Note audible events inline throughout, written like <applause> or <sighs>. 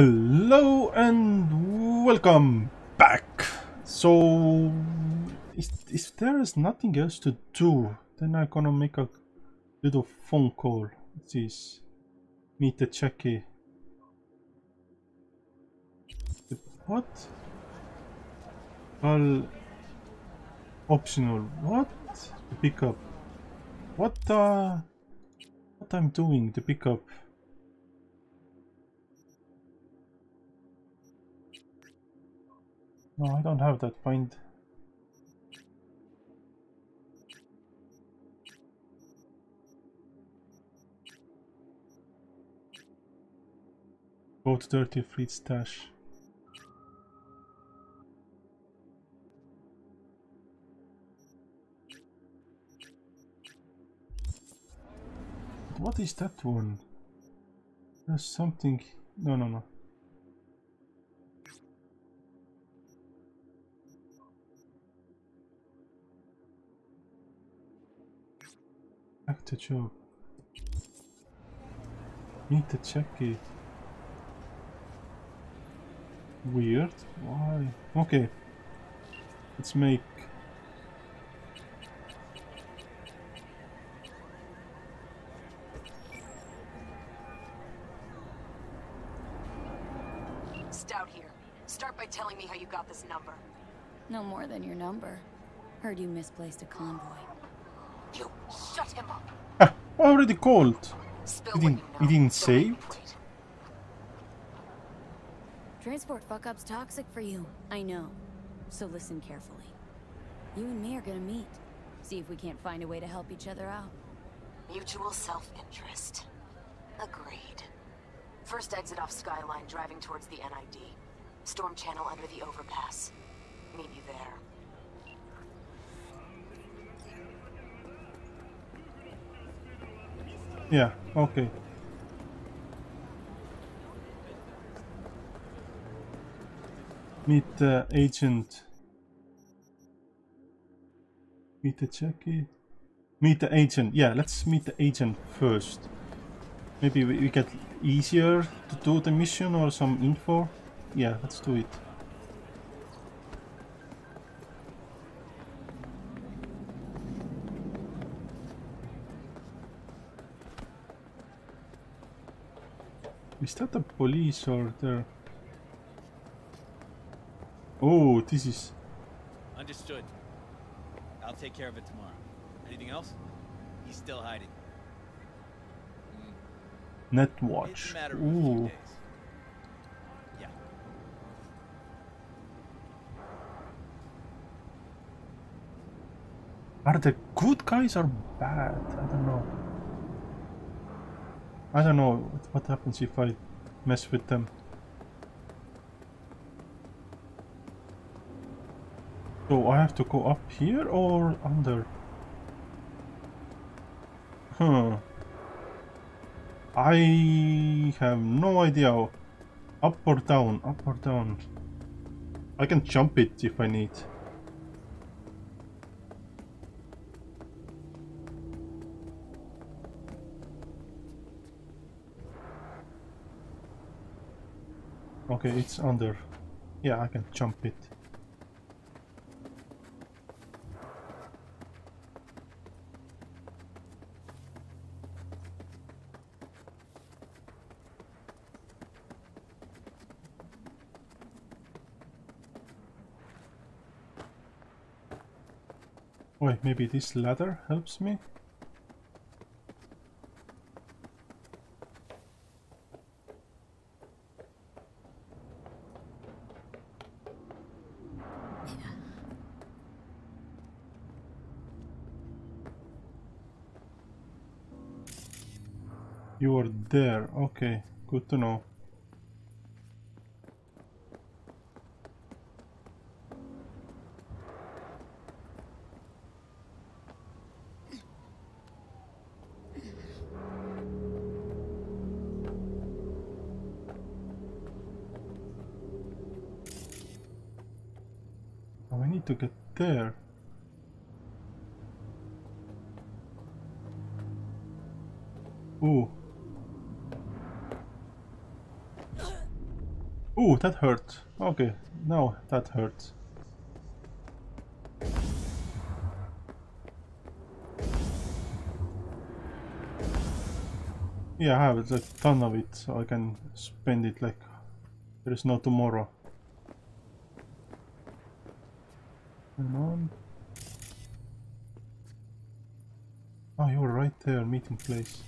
Hello and welcome back. So, if, there is nothing else to do, then I'm gonna make a little phone call. This meet the Jackie. What? All optional. What? The pickup. What the? What I'm doing? The pickup. No, I don't have that point. Both dirty fleet stash. What is that one? There's something... No, no, no. Back to job. Need to check it. Weird. Why? Okay. Let's make Stout here. Start by telling me how you got this number. No more than your number. Heard you misplaced a convoy. You shut him up. <laughs> Ah, already called. Spill He didn't- you he know. didn't Don't say make me it? wait. Transport fuck up's toxic for you. I know. So listen carefully. You and me are gonna meet. See if we can't find a way to help each other out. Mutual self-interest. Agreed. First exit off Skyline, driving towards the NID. Storm channel under the overpass. Meet you there. Yeah, okay. Meet the agent. Meet the Jackie. Meet the agent. Yeah, let's meet the agent first. Maybe we, we get easier to do the mission or some info. Yeah, let's do it. Is that the police or the... Oh, this is... Understood. I'll take care of it tomorrow. Anything else? He's still hiding. Hmm. It's Netwatch. a matter of a few Ooh. Yeah. Are the good guys or bad? I don't know. I don't know what, happens if I mess with them. So I have to go up here or under? Huh. I have no idea. Up or down, up or down. I can jump it if I need. Okay, it's under. Yeah, I can jump it. Wait, maybe this ladder helps me? You are there. Okay, good to know. I need to get there. Ooh. Ooh, that hurt. Okay, no, that hurts. Yeah, I have a ton of it, so I can spend it like there is no tomorrow. Come on. Oh, you're right there, meeting place.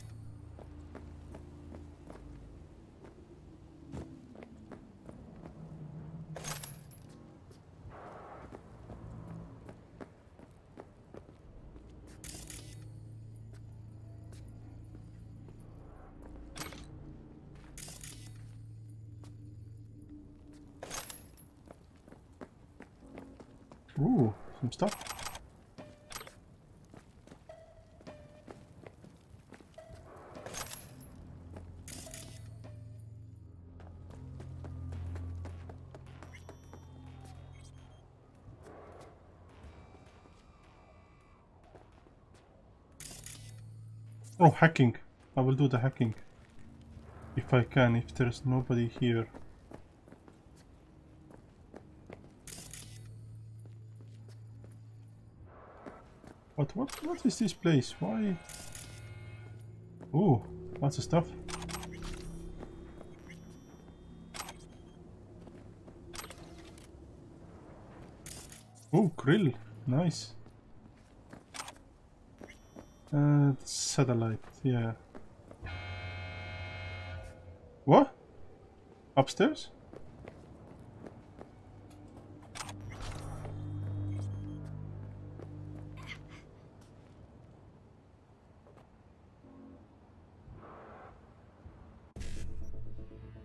Hacking. I will do the hacking. If I can, if there's nobody here. What, what, what is this place? Why? Oh, lots of stuff. Oh, grill. Nice. Uh, satellite, yeah. What? Upstairs?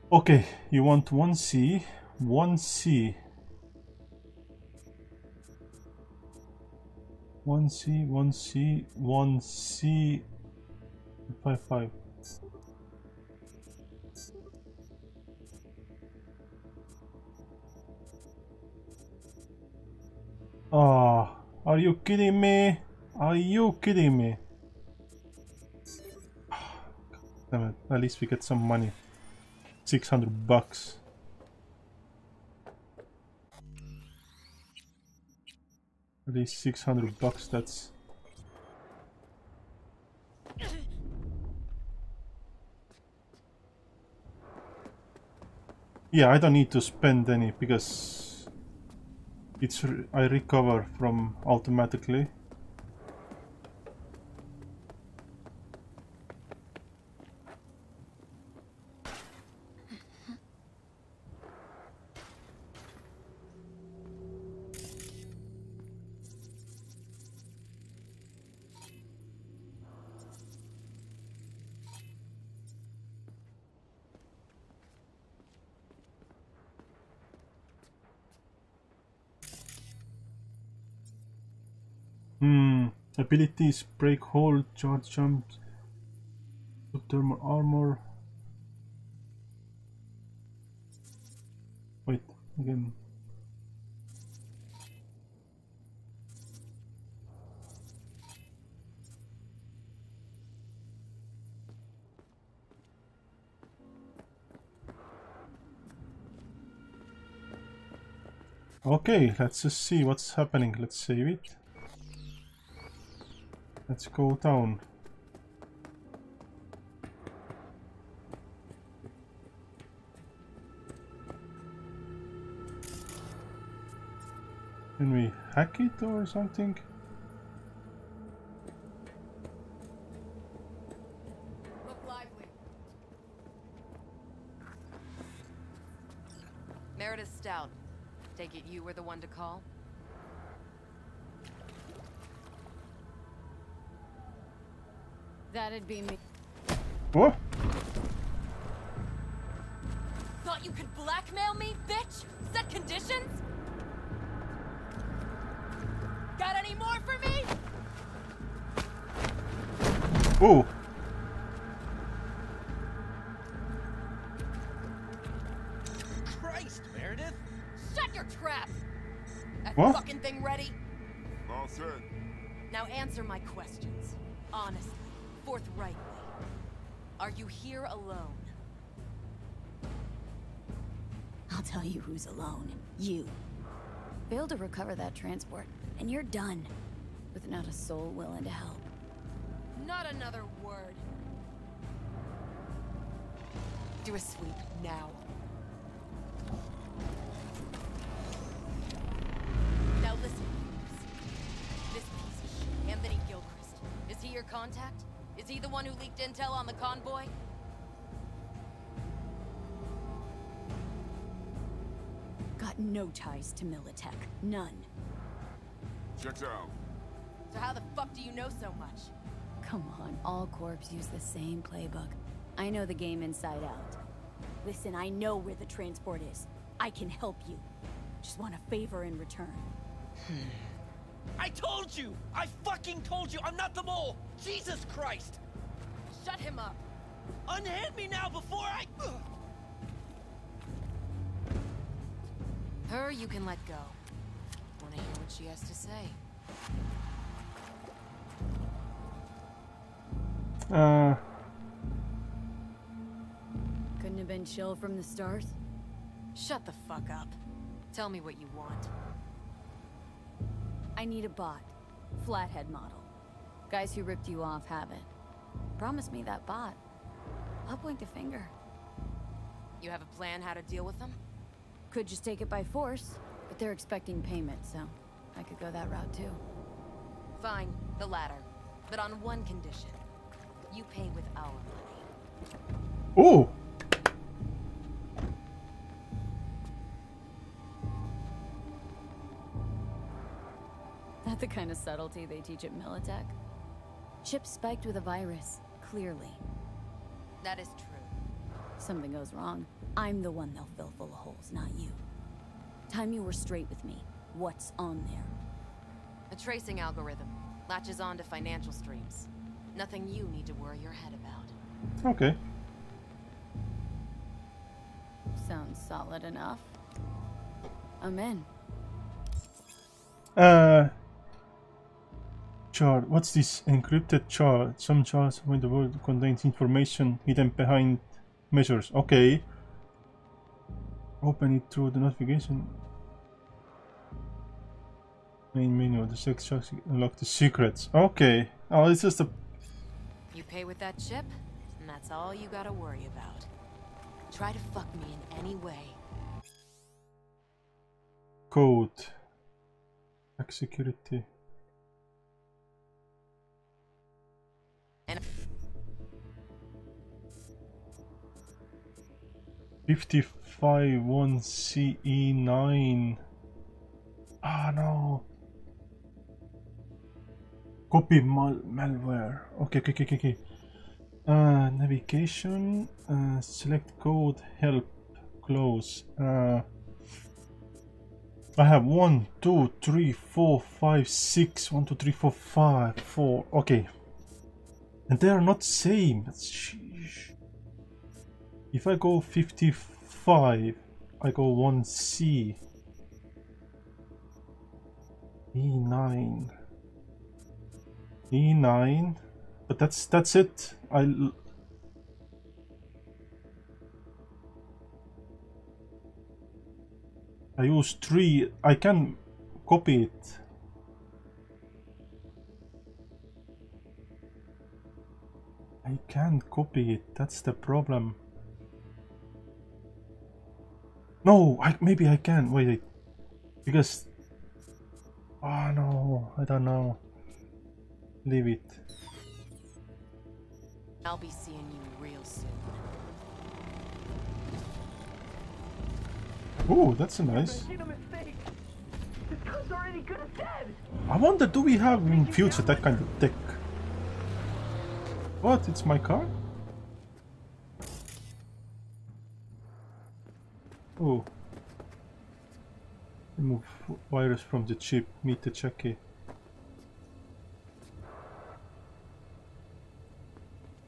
Okay, you want one C, one C, one C. One C, one C, five five. Ah, are you kidding me? Are you kidding me? Damn it, at least we get some money. 600 bucks. At least 600 bucks, that's... Yeah, I don't need to spend any because it's I recover from automatically. Abilities break hold, charge jumps, thermal armor. Wait, again. Okay, let's just see what's happening. Let's save it. Let's go down. Can we hack it or something? Look lively. Meredith Stout. Take it you were the one to call? That'd recover that transport, and you're done. With not a soul willing to help. Not another word. Do a sweep now. Now listen. This piece of shit, Anthony Gilchrist. Is he your contact? Is he the one who leaked intel on the convoy? Got no ties to Militech. None. Checks out. So how the fuck do you know so much? Come on, all corps use the same playbook. I know the game inside out. Listen, I know where the transport is. I can help you. Just want a favor in return. <sighs> I told you! I fucking told you! I'm not the mole! Jesus Christ! Shut him up. Unhand me now before I... Her you can let go. Wanna hear what she has to say? Uh, Couldn't have been chill from the start? Shut the fuck up. Tell me what you want. I need a bot. Flathead model. Guys who ripped you off have it. Promise me that bot. I'll point the finger. You have a plan how to deal with them? Could just take it by force, but they're expecting payment, so I could go that route too. Fine, the latter. But on one condition. You pay with our money. oh, Not the kind of subtlety they teach at Militech. Chip spiked with a virus, clearly. That is true. Something goes wrong. I'm the one they'll fill full of holes, not you. Time you were straight with me. What's on there? A tracing algorithm. Latches on to financial streams. Nothing you need to worry your head about. okay. Sounds solid enough. I'm in. Uh, chart. What's this encrypted chart? Some charts when the world contains information hidden behind measures. Okay. Open it through the notification. Main menu of the sex charts unlock the secrets. Okay. Oh, it's just a. You pay with that chip, and that's all you gotta worry about. Try to fuck me in any way. code. Hack security. And- one CE nine. Ah no. Copy mal malware. Okay, okay, okay, okay. Uh, navigation. Uh, select code. Help. Close. Uh, I have one, two, three, four, five, six. One, two, three, four, five, four. Okay. And they are not same. If I go 55, I go 1C. E9. E9. But that's that's it. I I use three. I can copy it. I can't copy it. That's the problem. No, I maybe I can. Wait, wait. because. Oh no, I don't know. Leave it. I'll be seeing you real soon. Oh, that's a nice. made a mistake. This gun's already good as dead. I wonder, do we have in future that kind of tech? What? It's my car? Oh. Remove virus from the chip. Meet the Jackie.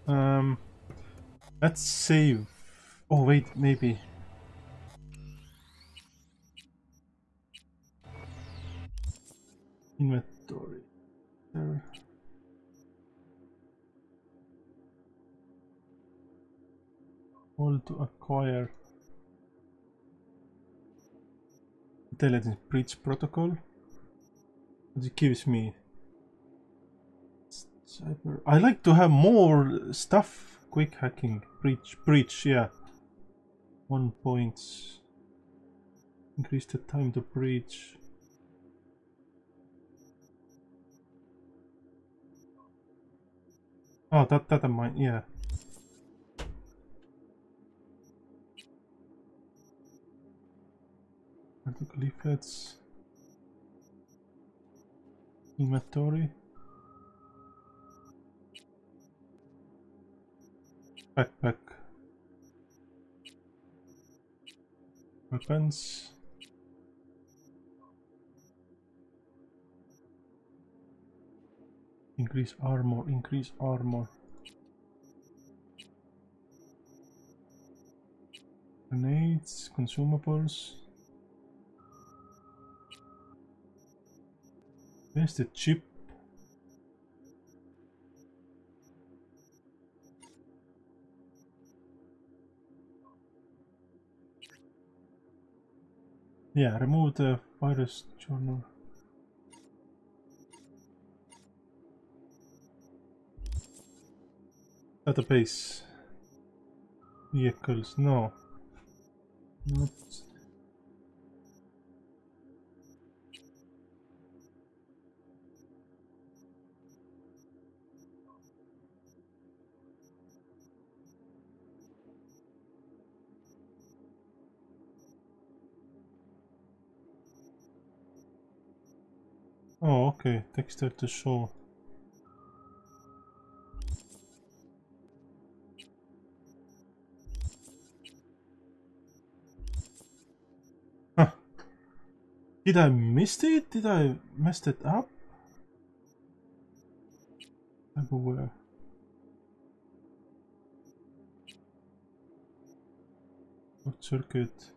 Um. Let's save. Oh wait, maybe. Inventory. There. All to acquire. Intelligence breach protocol. It gives me. Cyber. I like to have more stuff. Quick hacking. Breach. Breach, yeah. One point Increase the time to breach. Oh, that, that might, yeah. Article leaflets. Inventory. Backpack. Weapons. Increase armor, increase armor. Grenades, consumables. Where's the chip? Yeah, remove the virus journal. Database. Vehicles, no. Not Oh, okay. Texture to show. Did I miss it? Did I messed it up? Everywhere. Short circuit.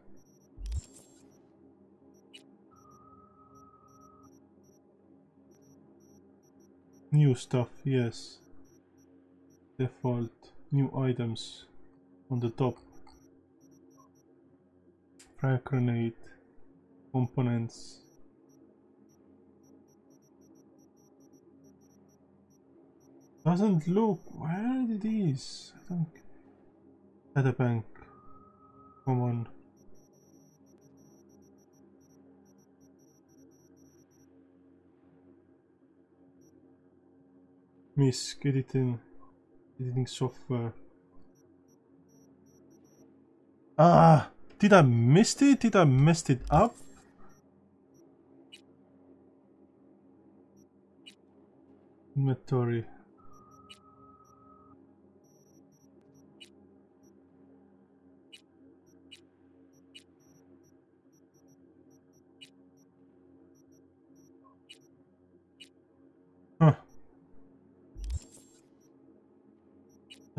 New stuff, yes. Default, new items on the top. Frag grenade, components. Doesn't look, where it is? I don't. At a bank. Miss editing editing software. Ah, did I miss it? Did I messed it up? Inventory.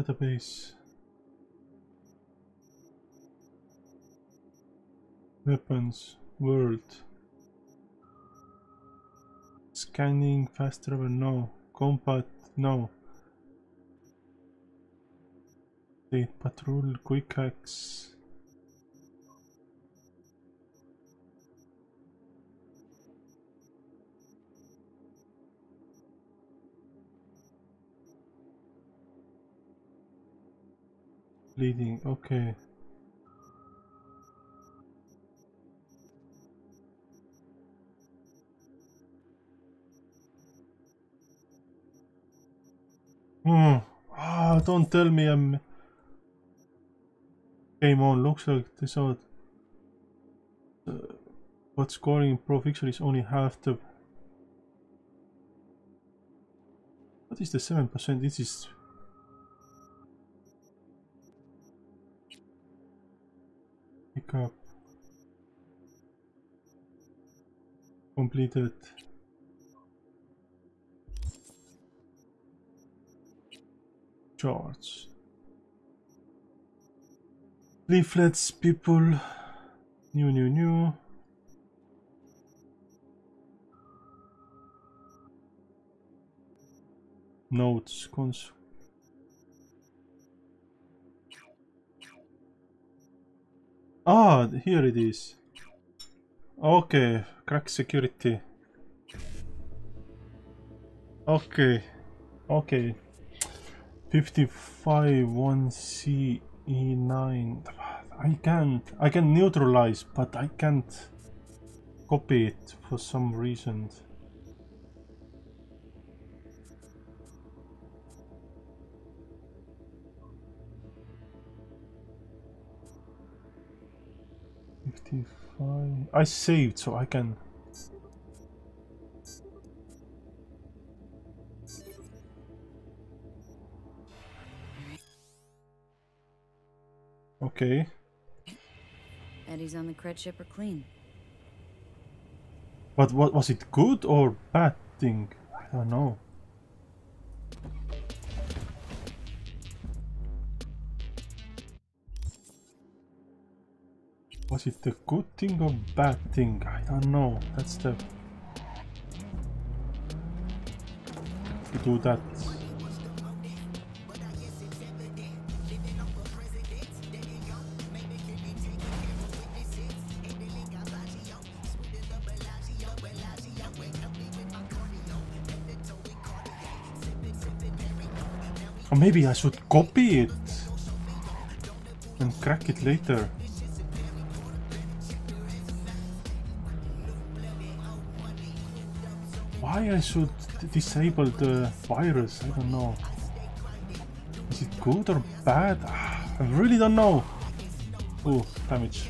Database. Weapons. World. Scanning. Fast travel. No. Combat. No. State patrol. Quick hacks. Bleeding. Okay. Hmm. Ah, don't tell me I'm. Game on. Looks like this out. Uh, but scoring in Pro Fiction is only half the. What is the seven percent? This is. Up. Completed. Charts. Leaflets, people. New, new, new. Notes, cons. Ah, here it is. Okay, crack security. Okay, okay. 55 1C E9. I can't. I can neutralize, but I can't copy it for some reason. I saved, so I can. Okay. Eddie's on the cred chip are clean. But what was it good or bad thing? I don't know. Was it a good thing or bad thing? I don't know. That's the to do that. Or maybe I should copy it and crack it later. Why I should disable the virus? I don't know. Is it good or bad? <sighs> I really don't know. Oh, damage.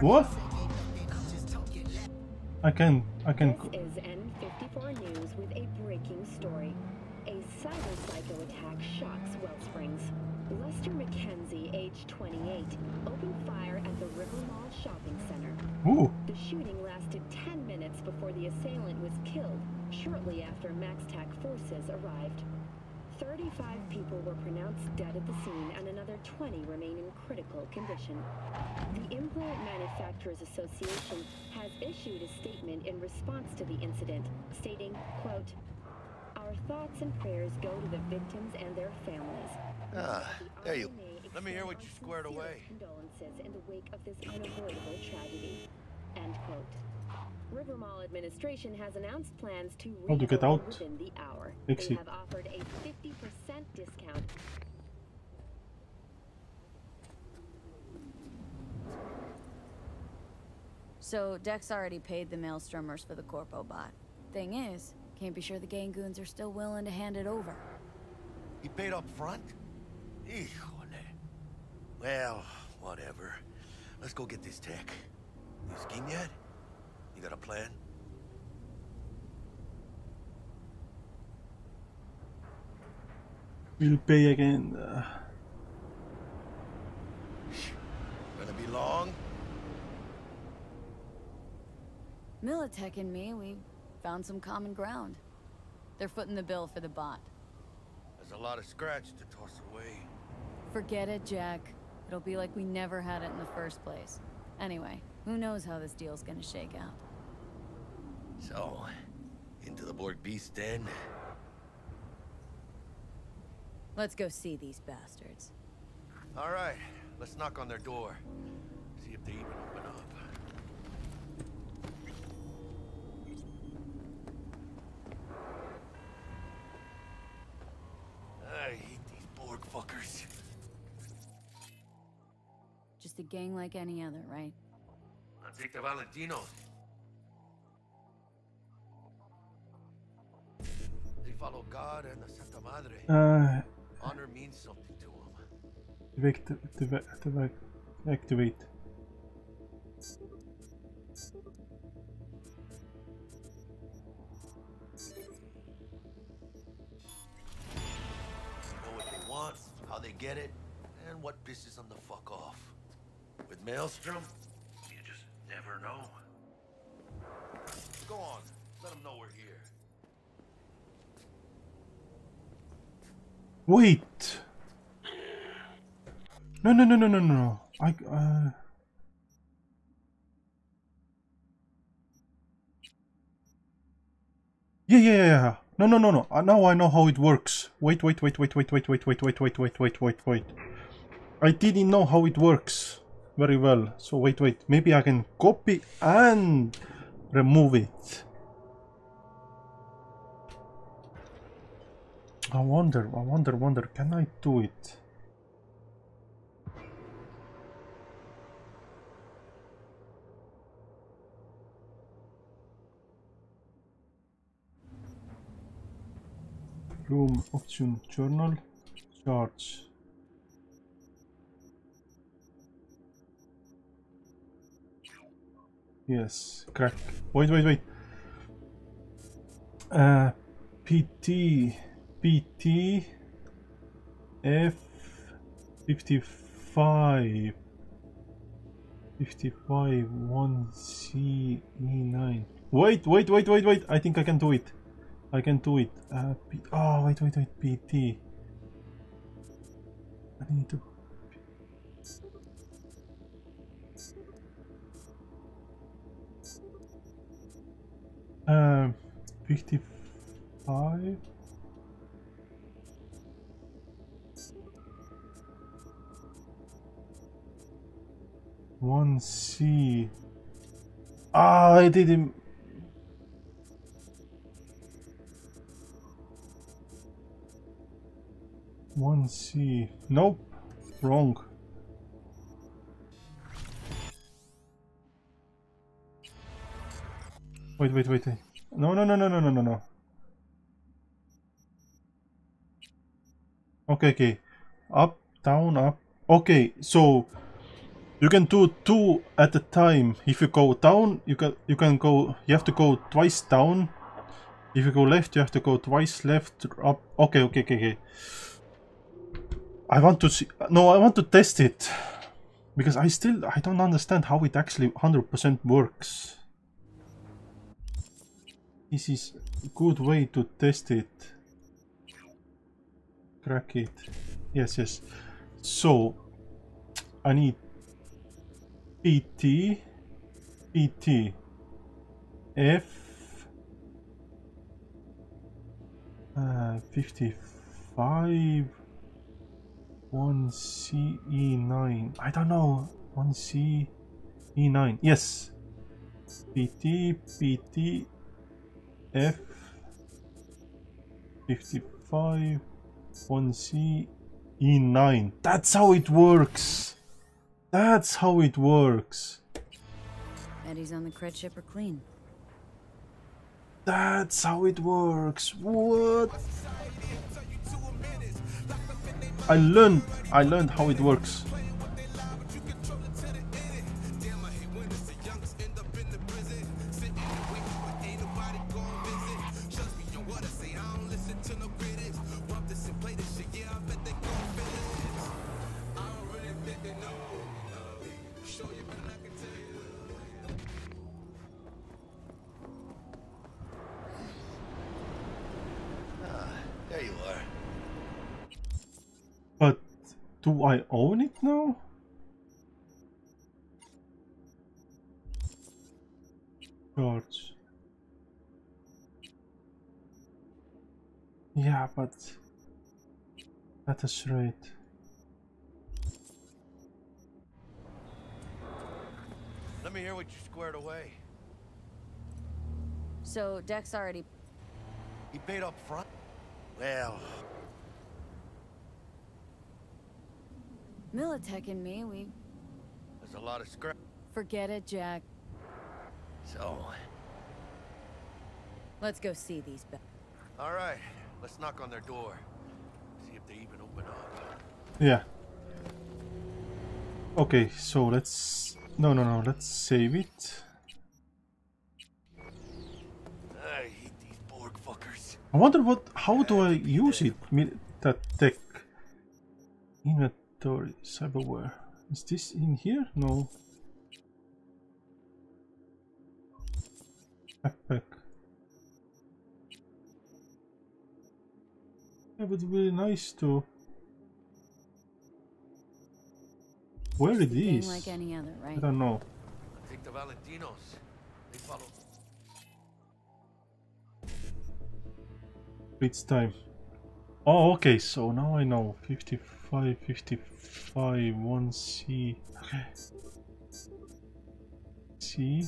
What? I can, I can. This is N54 News with a breaking story. A cyber psycho attack shocks Wellsprings. Lester McKenzie, age 28, opened fire at the River Mall shopping center. Ooh, The shooting lasted 10 minutes before the assailant was killed, shortly after MaxTac forces arrived. 35 people were pronounced dead at the scene and another 20 remain in critical condition. The Implant Manufacturers Association has issued a statement in response to the incident, stating, quote, Our thoughts and prayers go to the victims and their families. Ah, The there you- let me hear what you squared away. Condolences in the wake of this unavoidable tragedy. End quote. River Mall administration has announced plans to How to get out? within the hour. Exit. They have offered a 50% discount So Dex already paid the Maelstromers for the Corpo bot. Thing is, can't be sure the Gangoons are still willing to hand it over. He paid up front? Híjole. Well, whatever. Let's go get this tech. You scheme yet? You got a plan? we'll pay again. Uh, Gonna be long? Militech and me, we found some common ground. They're footing the bill for the bot. There's a lot of scratch to toss away. Forget it, Jack. It'll be like we never had it in the first place. Anyway, who knows how this deal's gonna shake out. So, into the Borg Beast Den. Let's go see these bastards. All right, let's knock on their door. See if they even open up. I hate these Borg fuckers. Just a gang like any other, right? I'll take the Valentinos. They follow God and the Santa Madre. uh, Honor means something to them. activate, activate, activate, activate. Know what they want, how they get it, and what pisses them the fuck off. With Maelstrom, you just never know. Go on, let them know we're here. Wait. No, no, no, no, no, no. I. Uh... Yeah, yeah, yeah, yeah. No, no, no, no. Uh, now I know how it works. Wait, wait, wait, wait, wait, wait, wait, wait, wait, wait, wait, wait, wait, wait. I didn't know how it works very well. So wait, wait. Maybe I can copy and remove it. I wonder, I wonder, wonder, can I do it? Room option journal charge. Yes, crack. Wait, wait, wait. Uh, PT, PT, F, 55, 55, 1C, E9. Wait, wait, wait, wait, wait. I think I can do it. I can do it. Uh, P oh, wait, wait, wait. PT. I need to. Um, 55. One C. Ah, I didn't. One C. Nope. Wrong. Wait, wait, wait. wait. No, no, no, no, no, no, no, no. Okay, okay. Up, down, up. Okay, so you can do two at a time. If you go down, you can you can go. You have to go twice down. If you go left, you have to go twice left. Up. Okay, okay, okay, okay. I want to see. No, I want to test it because I still I don't understand how it actually 100% works. This is a good way to test it. Crack it. Yes, yes. So I need PT, PT, F, uh, 55, 1C, E9. I don't know. 1C, E9. Yes. PT, PT, F, 55, 1C, E9. That's how it works. That's how it works. Eddie's on the cred chip are clean. That's how it works. What? I learned I learned how it works. I own it now? George. Yeah, but that is right. Let me hear what you squared away. So Dex already He paid up front? Well, Militech and me, we there's a lot of scrap. forget it, Jack. So, Let's go see these ba- all right, let's knock on their door. See if they even open up. Yeah. Okay, so let's... No, no, no, let's save it. I hate these Borg fuckers. I wonder what... How do I use it? Mi- That tech. Inventory, cyberware. Is this in here? No. Backpack. Yeah, but really nice to... Where it Game is? like any other, right? I don't know. Take the Valentinos. They follow. It's time. Oh, okay, so now I know. 55, 55, 1C. Okay. C.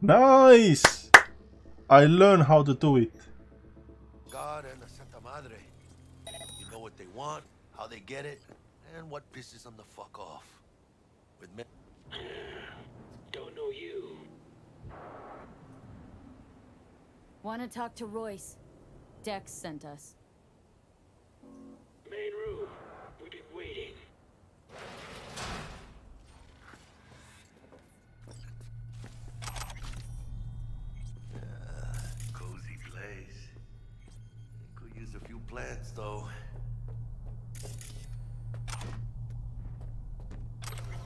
Nice! I learned how to do it. God and the Santa Madre. You know what they want, how they get it, and what pisses them the fuck off. With me. Don't know you. Want to talk to Royce? Dex sent us. Main room. We've been waiting. Cozy place. Could use a few plants, though.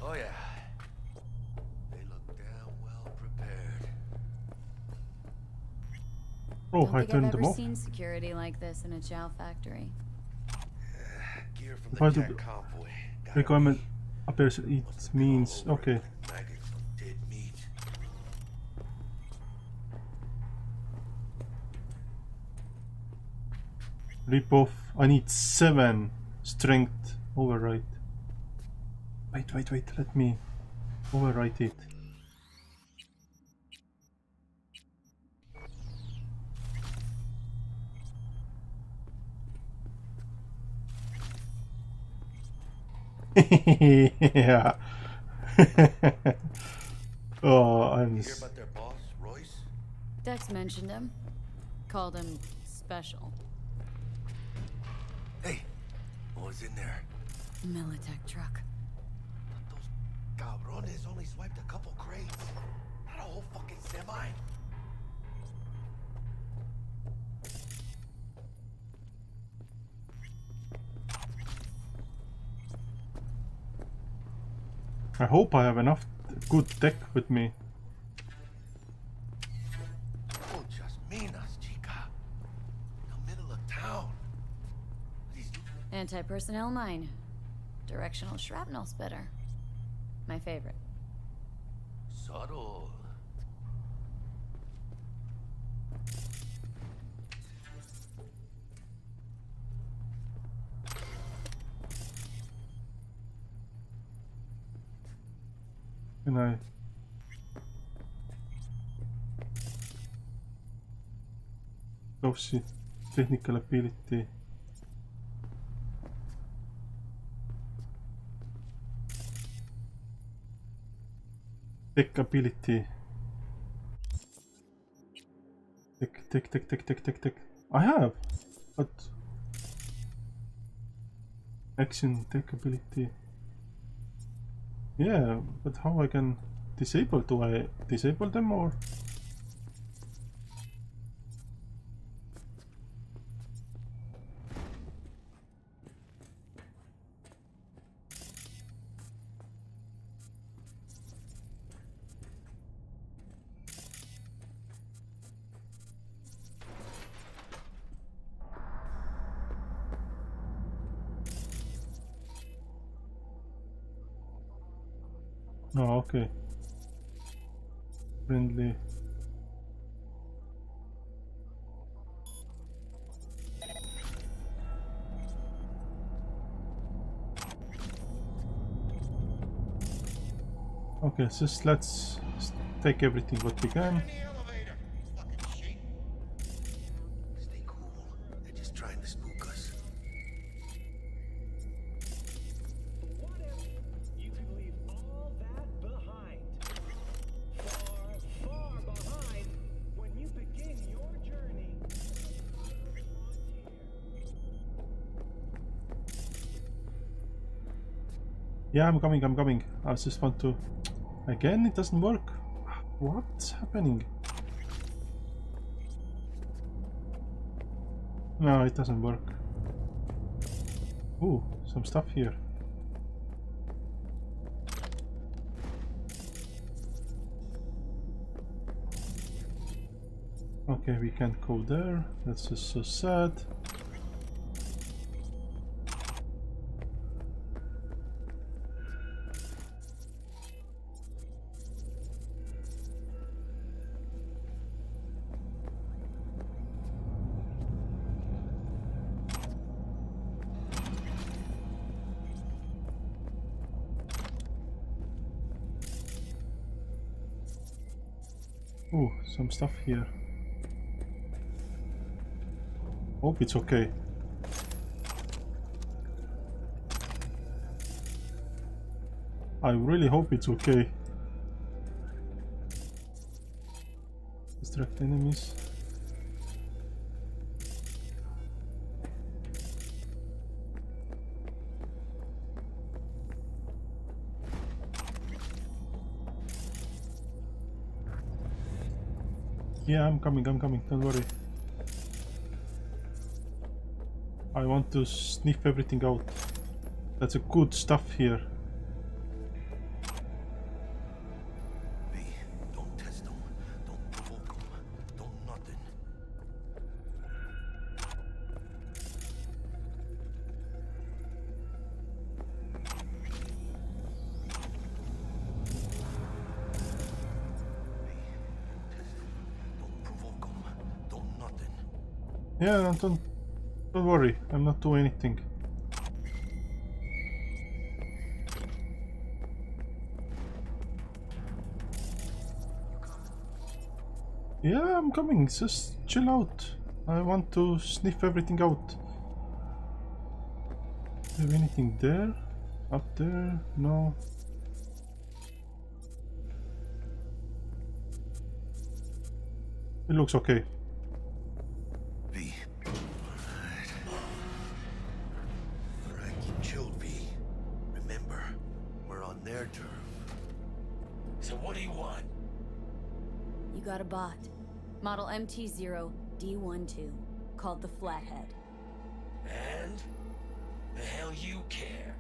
Oh, yeah. They look damn well prepared. Oh, Don't I think turned I've them ever seen security like this in a chow factory. Gear from the I convoy. Gotta Requirement appears it means okay. Maggots from dead meat. Rip off. I need seven strength override. Wait, wait, wait. Let me overwrite it. Yeah. <laughs> oh, I'm. You hear about their boss, Royce? Dex mentioned him. Called him special. Hey, what was in there? Militech truck. But Those cabrones only swiped a couple crates. Not a whole fucking semi. I hope I have enough good tech with me. Oh, just minas, chica. The middle of town. Anti-personnel mine. Directional shrapnel spitter. My favorite. subtle. Can I? Gloves, technical ability. Tech ability. Tech, tech, tech, tech, tech, tech, tech. I have, but action tech ability. Yeah, but how I can disable? Do I disable them or? Oh, okay. Friendly. Okay, so let's take everything what we can. Yeah, I'm coming, I'm coming. I just want to... Again, it doesn't work. What's happening? No, it doesn't work. Ooh, some stuff here. Okay, we can't go there. That's just so sad. Some stuff here. Hope it's okay. I really hope it's okay. Distract enemies. Yeah, I'm coming, I'm coming, don't worry. I want to sniff everything out. That's a good stuff here. I'm not doing anything. Yeah, I'm coming. Just chill out. I want to sniff everything out. Do you Have anything there? Up there? No. It looks okay. t-0 d-12 called the Flathead. And? The hell you care?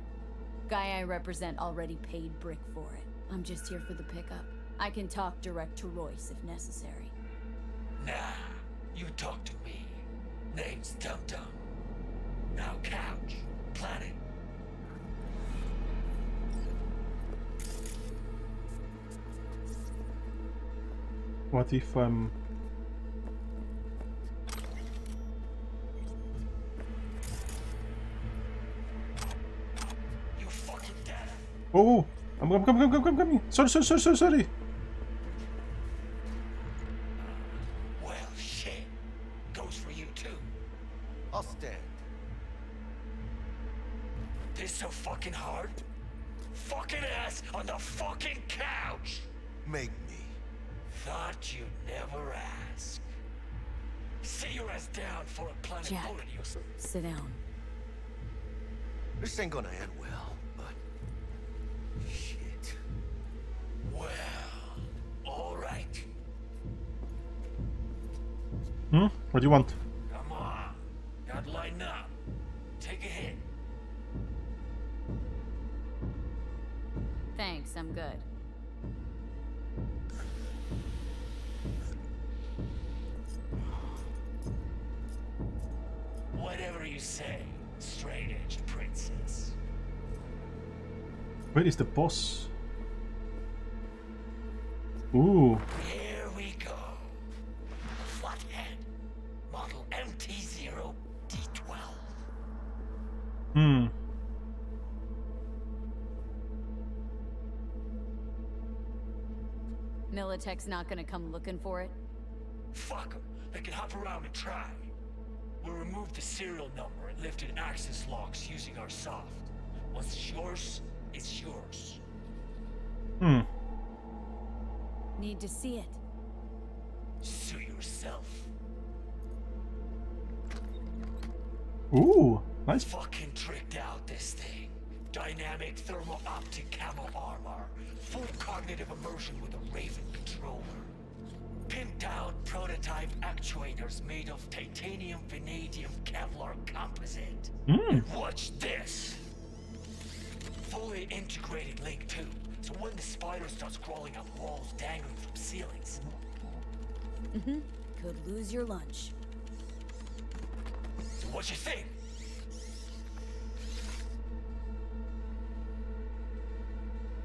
Guy I represent already paid Brick for it. I'm just here for the pickup. I can talk direct to Royce if necessary. Nah, you talk to me. Name's Dum Dum. Now couch, planet. What if um Oh, oh, I'm, I'm coming, coming, coming. Sorry, sorry, sorry, sorry, sorry. Well, shit. Goes for you too. I'll stand. This so fucking hard? Fucking ass on the fucking couch! Make me. Thought you'd never ask. Sit your ass down for a planet Jack. bullet, you s- Sit down. This ain't gonna end well, Hmm? What do you want? Come on. Gotta lighten up. Take a hit. Thanks, I'm good. Whatever you say, straight-edged princess. Where is the boss? Ooh, Militech's not gonna come looking for it? Fuck them. They can hop around and try. We removed the serial number and lifted access locks using our soft. What's yours is yours. Hmm. Need to see it. Sue yourself. Ooh, nice. Fucking tricked out this thing. Dynamic thermal optic camo armor. Full cognitive immersion with a Raven controller. Pimped out prototype actuators made of titanium vanadium Kevlar composite. Hmm. And watch this. Fully integrated link too. So when the spider starts crawling up walls dangling from ceilings, Mm-hmm. Could lose your lunch. so what you think?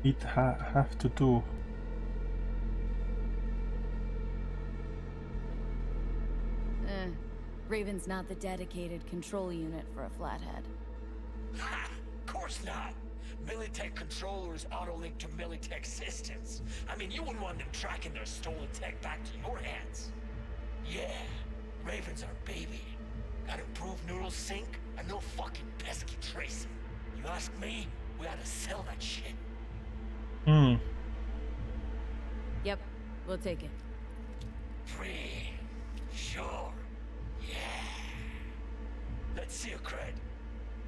It ha have to do. Eh. Raven's not the dedicated control unit for a flathead. Ha! Of course not. Militech controllers auto-link to Militech systems. I mean, you wouldn't want them tracking their stolen tech back to your hands. Yeah, Raven's our baby. Got improved neural sync and no fucking pesky tracing. You ask me, we ought to sell that shit. Hmm. Yep, we'll take it. Free. Sure. Yeah. Let's see your cred.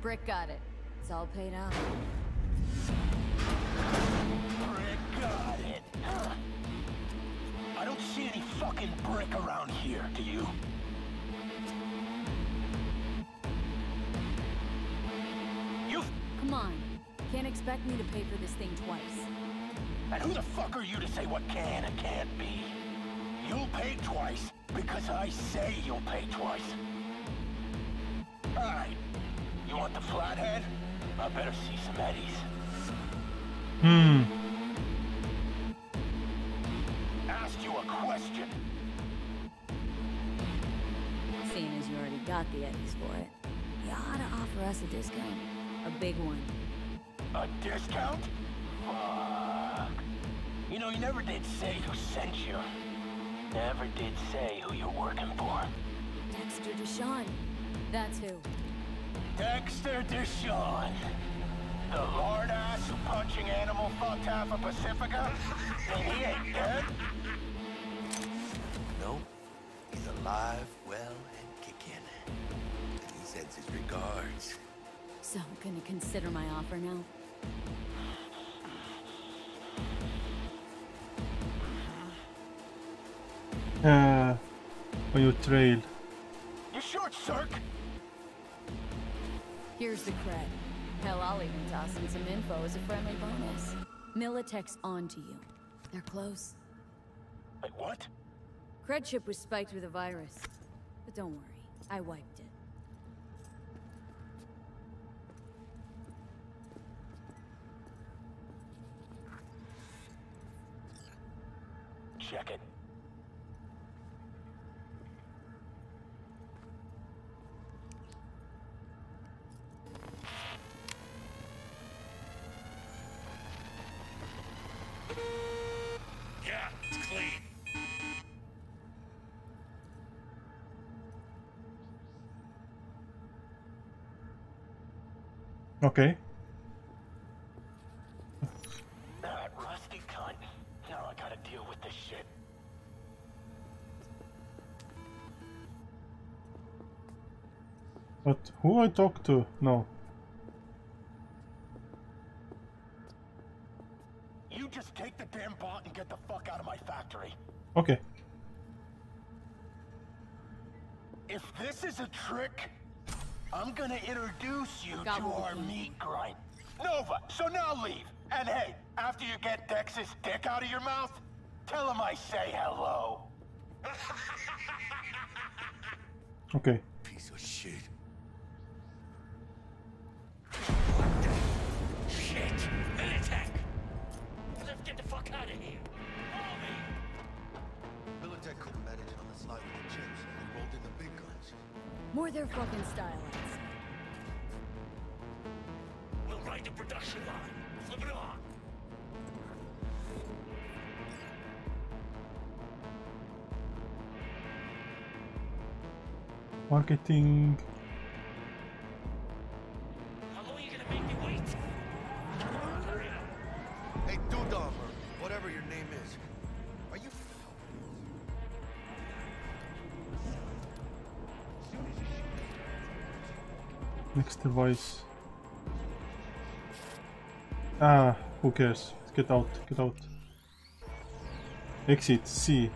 Brick got it. It's all paid out. Brick got it. Huh. I don't see any fucking brick around here, do you? You Come on. Can't expect me to pay for this thing twice. And who the fuck are you to say what can and can't be? You'll pay twice because I say you'll pay twice. Alright. You want the flathead? I better see some eddies. Hmm. Asked you a question. Seeing as you already got the eddies for it, you ought to offer us a discount. A big one. A discount? Fuck. You know, you never did say who sent you. Never did say who you're working for. Dexter DeShawn. That's who. Dexter DeShawn. The lord ass who punching animal fucked half of Pacifica? And he ain't dead? Nope. he's alive, well, and kicking. And he sends his regards. So, I'm gonna consider my offer now? Uh, on your trail. You short, Cirque? Here's the cred. Hell, I'll even toss in some info as a friendly bonus. Militech's on to you. They're close. Wait, what? Cred chip was spiked with a virus. But don't worry, I wiped it. Okay. That rusty cunt. Now I gotta deal with this shit. But who I talk to? No. Introduce you Got to what we our came meat grind. Nova, so now leave. And hey, after you get Dex's dick out of your mouth, tell him I say hello. <laughs> Okay. Up. Hey, Dum Dum, or whatever your name is. Are you... Next device. Ah, who cares? Get out, get out. Exit C.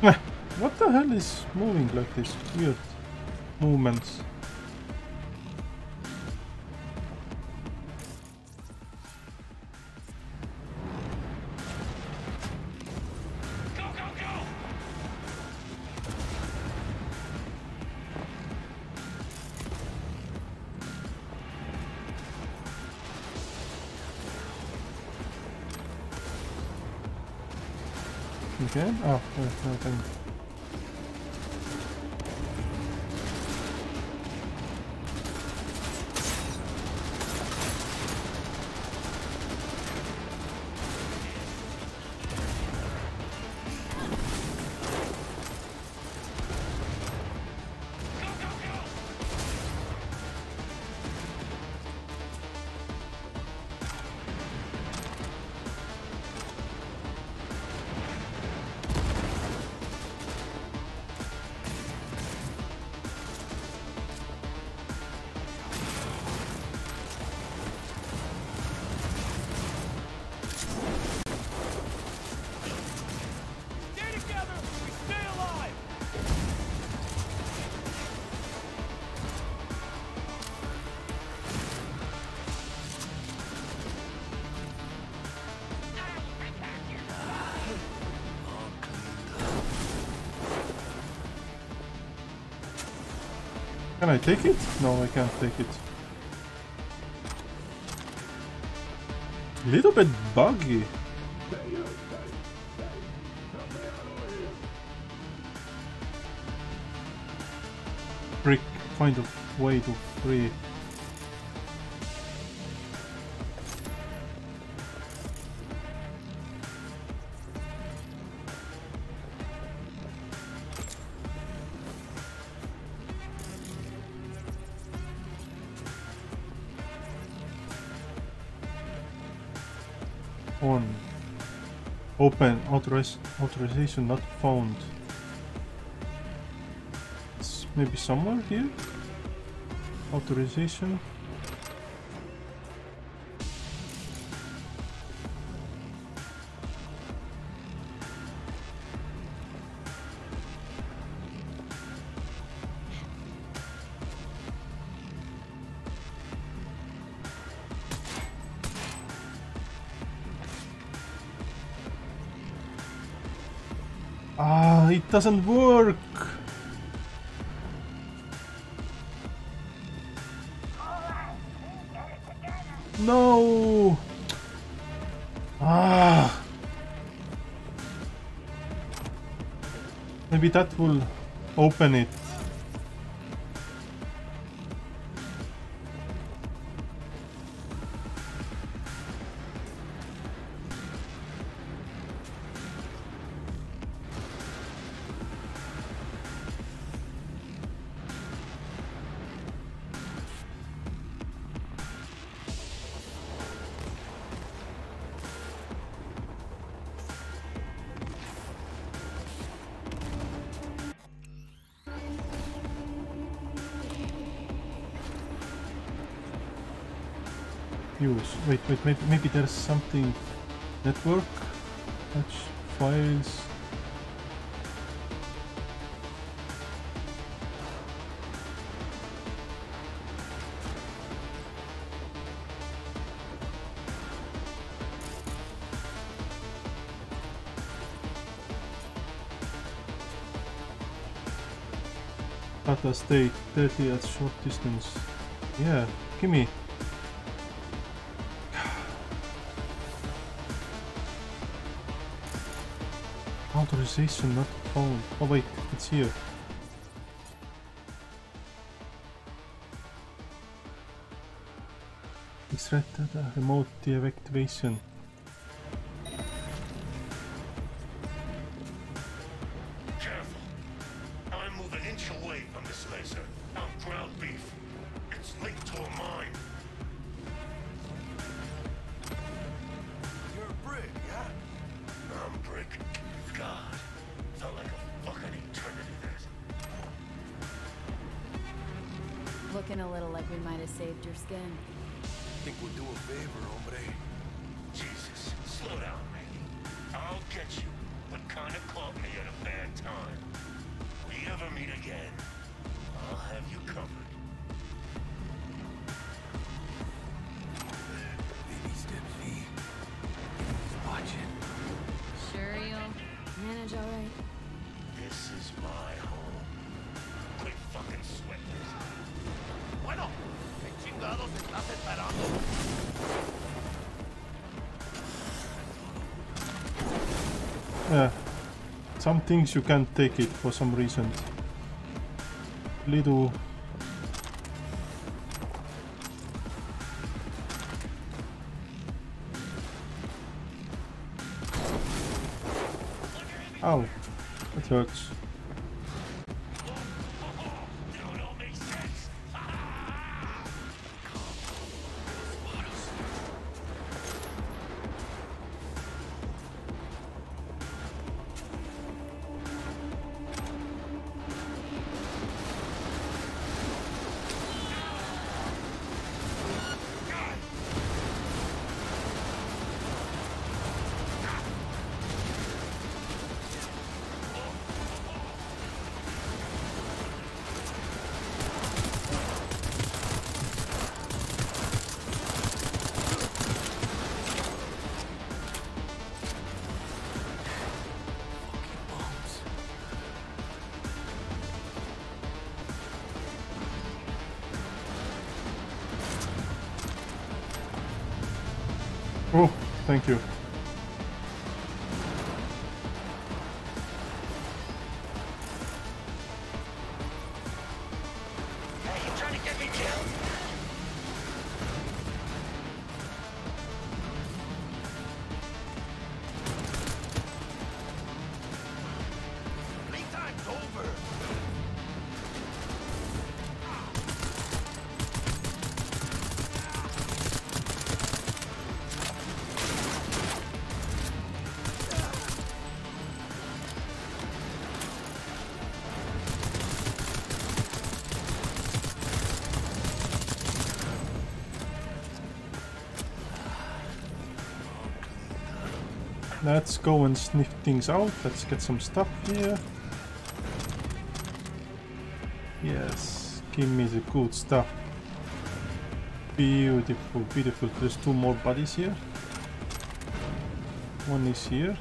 What the hell is moving like this? Weird movements. Okay. Oh. Stay take it? No, I can't take it. Little bit buggy. Brick find a way to free. Open. Authoriz authorization not found. It's maybe somewhere here? Authorization. Doesn't work. No. Ah. Maybe that will open it. wait, wait, maybe, maybe there's something... Network? Touch files... Tata state 30 at short distance. Yeah, gimme. Authorization not found. Oh wait, it's here. Extract data, remote deactivation. Some things you can't take it for some reason. Little Oh, thank you. Go and sniff things out. Let's get some stuff here. Yes, give me the good stuff. Beautiful, beautiful. There's two more bodies here. One is here.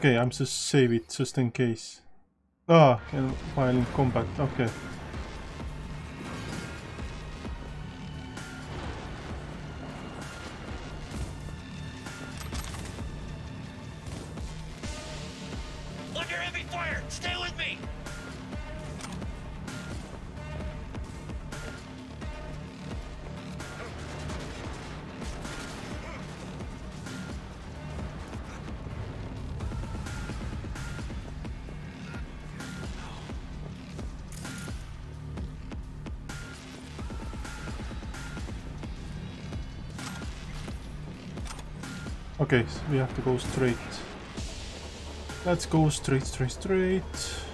Okay, I'm just save it just in case. Ah, and while in combat. Okay. Okay, so we have to go straight. Let's go straight, straight, straight.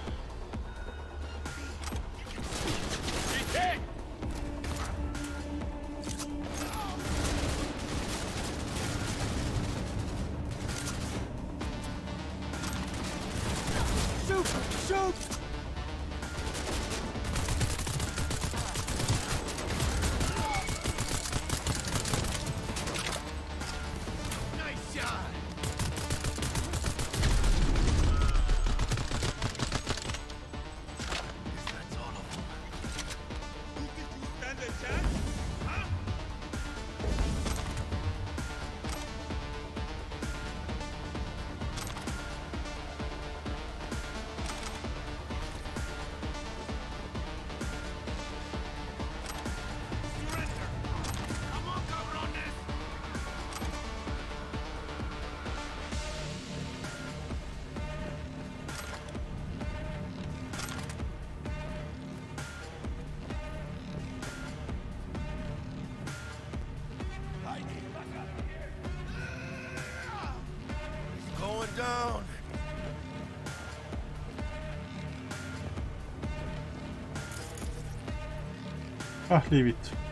Leave it.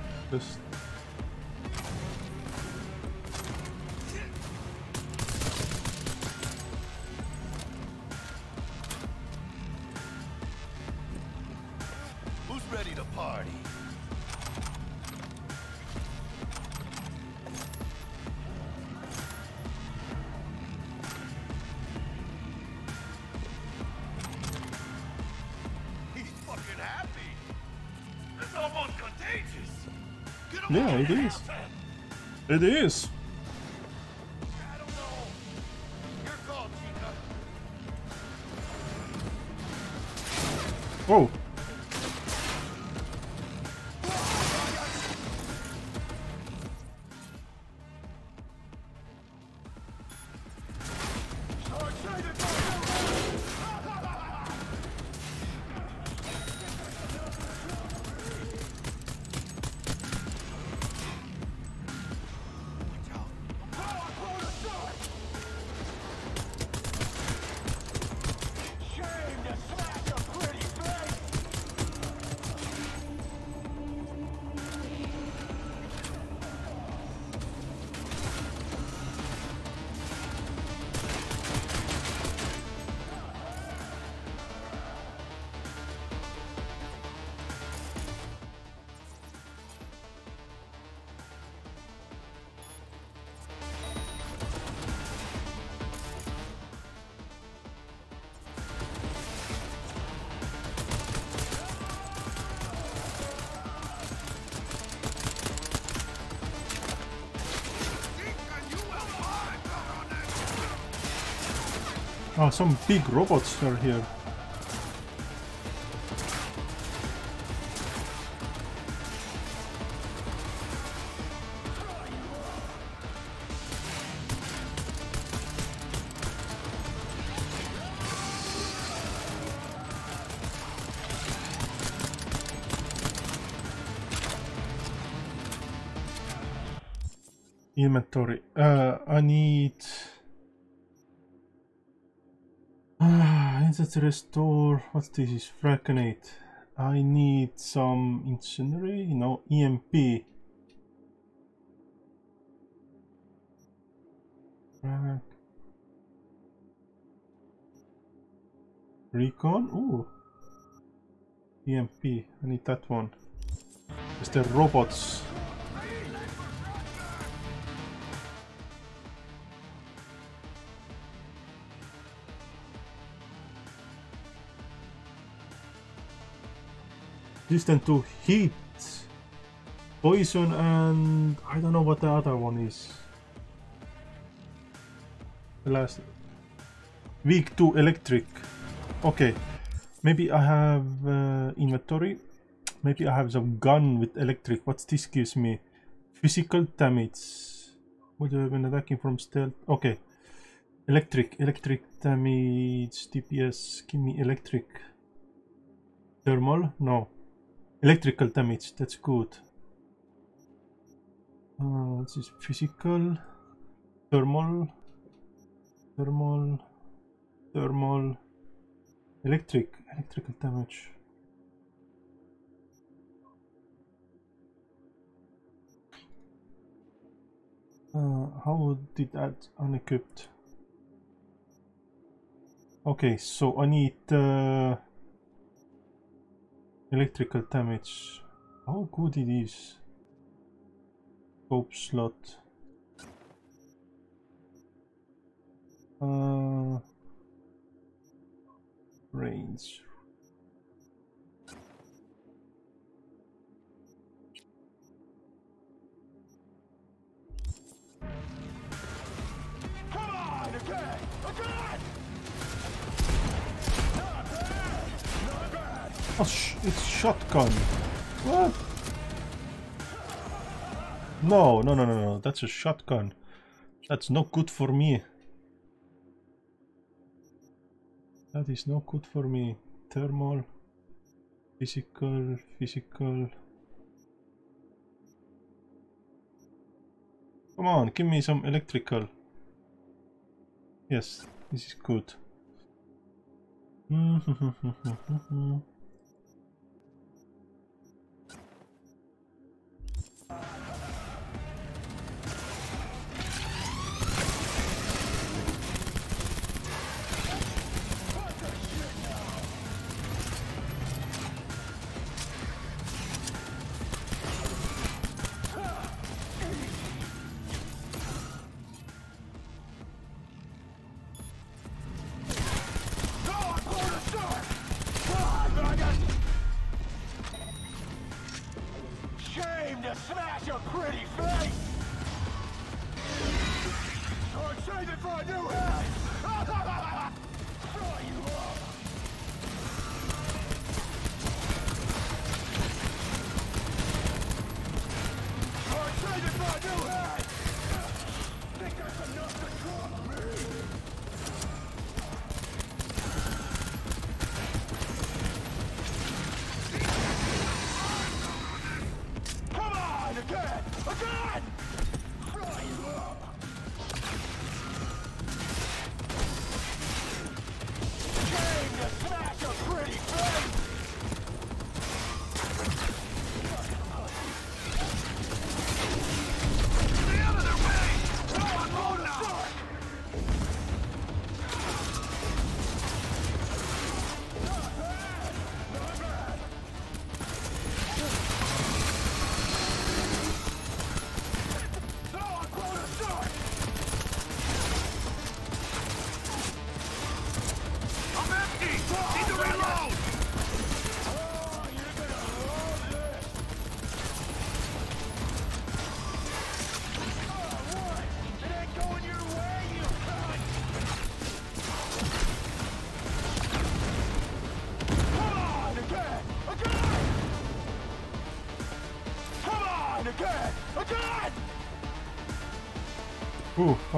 It is. It is. Oh, some big robots are here. Inventory. Uh, I need. Insert restore. What's this? Is Fraconate. I need some incendiary. No, EMP. Frac. Recon. Ooh. EMP. I need that one. It's the robots. Resistant to heat, poison, and I don't know what the other one is. The last weak to electric. Okay, maybe I have uh, inventory. Maybe I have some gun with electric. What's this gives me? Physical damage. Would you have been attacking from stealth? Okay. Electric, electric damage, DPS. Give me electric. Thermal? No. Electrical damage, that's good. Uh, this is physical, thermal, thermal, thermal, electric, electrical damage. Uh, how did that unequipped? Okay, so I need uh, electrical damage. How good it is? Scope slot. Uh, range. Come on, again! Again! Oh, sh it's shotgun. What? No, no, no, no, no. That's a shotgun. That's not good for me. That is not good for me. Thermal, physical, physical. Come on, give me some electrical. Yes, this is good. Shame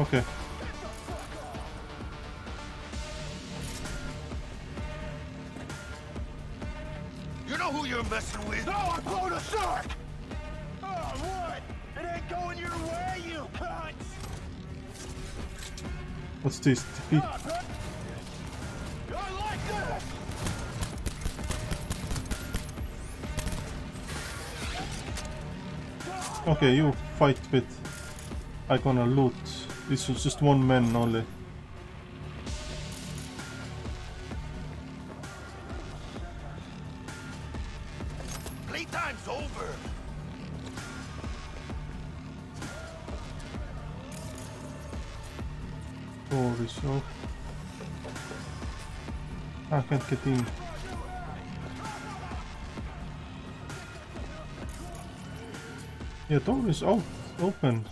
okay. You know who you're messing with? Now I'm going to shark! Oh, what? It ain't going your way, you cunts! What's this? Defeat. I like this! Okay, you fight with. I gonna loot. This was just one man only. Playtime's over. Door is off. I can't get in. Yeah, door is open.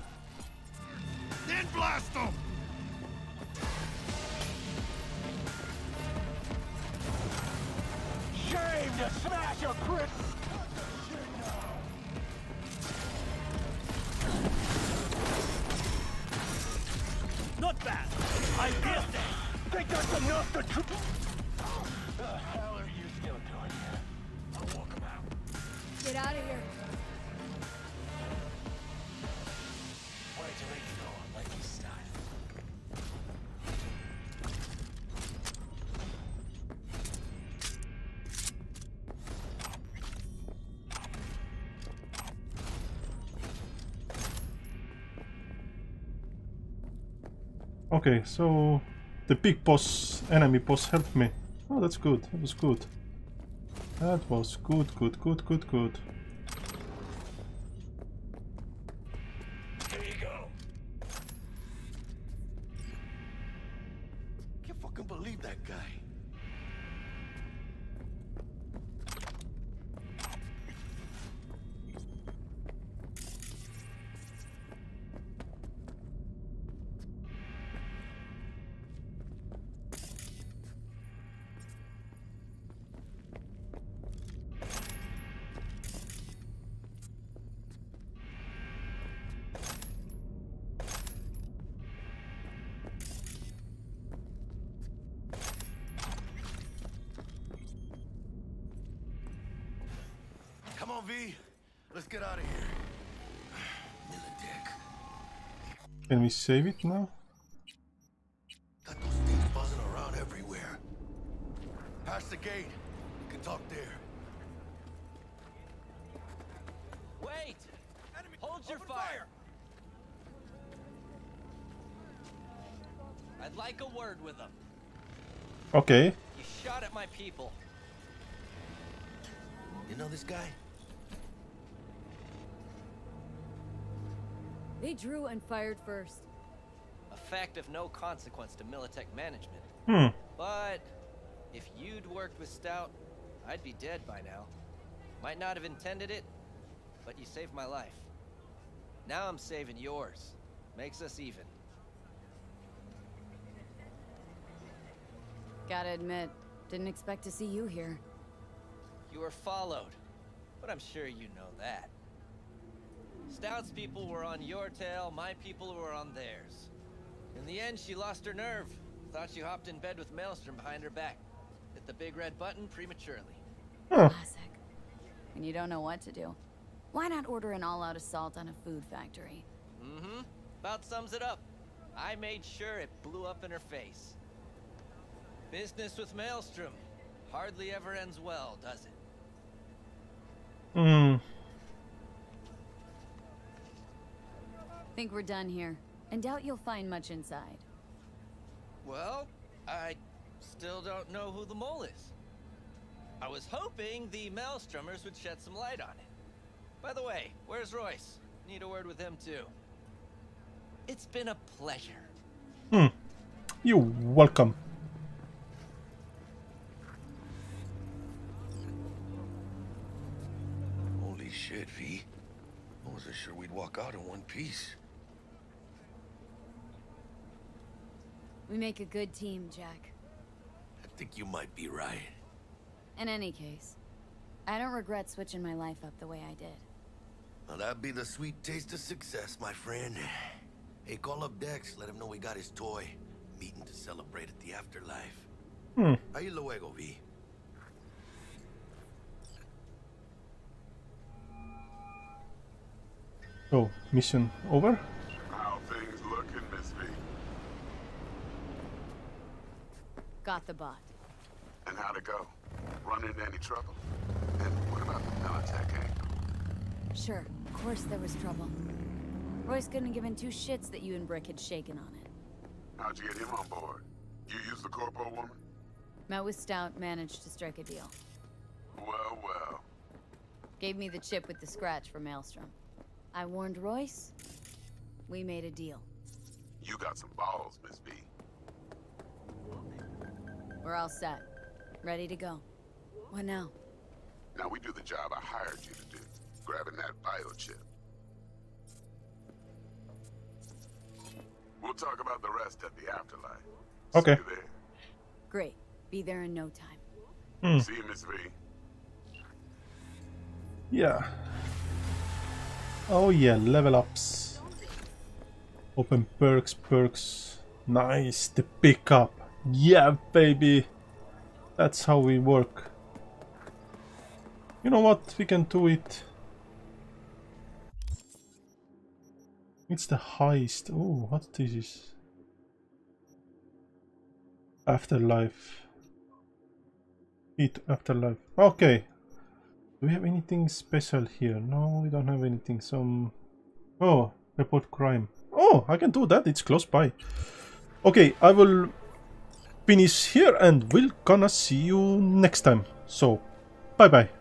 Okay, so the big boss, enemy boss helped me. Oh, that's good. That was good. That was good, good, good, good, good. Come on, V. Let's get out of here. Can we save it now? Got those things buzzing around everywhere. Past the gate. We can talk there. Wait! Enemy. Hold your fire! I'd like a word with them. Okay. You shot at my people. You know this guy? They drew and fired first. A fact of no consequence to Militech management. Hmm. But if you'd worked with Stout, I'd be dead by now. Might not have intended it, but you saved my life. Now I'm saving yours. Makes us even. Gotta admit, didn't expect to see you here. You were followed, but I'm sure you know that. Stout's people were on your tail, my people were on theirs. In the end, she lost her nerve. Thought she hopped in bed with Maelstrom behind her back. Hit the big red button prematurely. Classic. When you don't know what to do. Why not order an all-out assault on a food factory? Mm-hmm. About sums it up. I made sure it blew up in her face. Business with Maelstrom. Hardly ever ends well, does it? Hmm. Think we're done here. And doubt you'll find much inside. Well, I still don't know who the mole is. I was hoping the Maelstromers would shed some light on it. By the way, where's Royce? Need a word with him too. It's been a pleasure. Hmm. You're welcome. Holy shit, V. I wasn't sure we'd walk out in one piece. We make a good team, Jack. I think you might be right. In any case, I don't regret switching my life up the way I did. Now that'd be the sweet taste of success, my friend. Hey, call up Dex, let him know we got his toy. Meeting to celebrate at the afterlife. Hmm. Ahí luego, V. Oh, mission over? How things looking, Miss V? Got the bot. And how'd it go? Run into any trouble? And what about the Militech angle? Sure, of course there was trouble. Royce couldn't have given two shits that you and Brick had shaken on it. How'd you get him on board? You use the corpo woman? Met with Stout, managed to strike a deal. Well, well. Gave me the chip with the scratch for Maelstrom. I warned Royce. We made a deal. You got some balls, Miss V. We're all set. Ready to go. What now? Now we do the job I hired you to do, grabbing that biochip. We'll talk about the rest at the afterlife. Okay. See you there. Great. Be there in no time. Hmm. See you, Miss V. Yeah. Oh yeah, level ups. Open perks, perks. Nice, the pickup. Yeah, baby. That's how we work. You know what? We can do it. It's the heist. Oh, what this is? Afterlife. Eat afterlife. Okay. Do we have anything special here? No, we don't have anything. Some. Oh, report crime. Oh, I can do that. It's close by. Okay, I will finish here and we're gonna see you next time. So, bye bye.